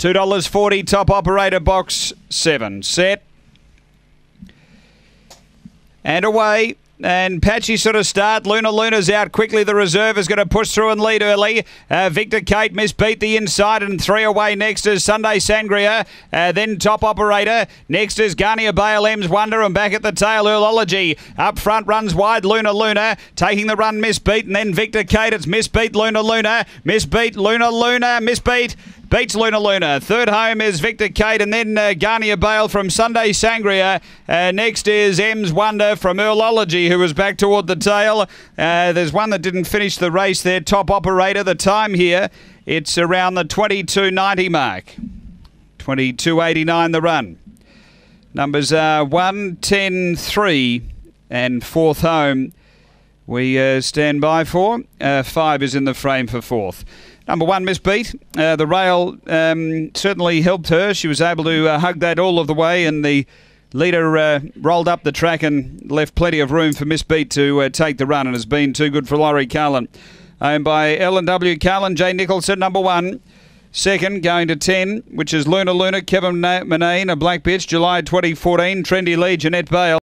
$2.40 top operator box 7. Set. And away. And patchy sort of start. Luna Luna's out quickly. The reserve is going to push through and lead early. Uh, Victor Kate Miss Beat the inside and three away. Next is Sunday Sangria. Uh, then top operator. Next is Garnier Bale M's Wonder and back at the tail Earlology. Up front runs wide Luna Luna. Taking the run Miss Beat and then Victor Kate. It's Miss Beat Luna Luna. Miss Beat Luna Luna. Miss Beat. Beats Luna Luna. Third home is Victor Kate and then uh, Garnier Bale from Sunday Sangria. Uh, next is M's Wonder from Earlology who was back toward the tail. Uh, there's one that didn't finish the race there. Top operator. The time here, it's around the 22.90 mark. 22.89 the run. Numbers are 1, 10, 3 and fourth home we uh, stand by for. Uh, five is in the frame for fourth. Number one, Miss Beat. Uh, the rail um, certainly helped her. She was able to uh, hug that all of the way, and the leader uh, rolled up the track and left plenty of room for Miss Beat to uh, take the run, and has been too good for Laurie Carlin. Owned by Ellen W. Carlin, Jay Nicholson, number one. Second, going to 10, which is Luna Luna, Kevin Manane, a black bitch, July 2014. Trendy lead, Jeanette Bale.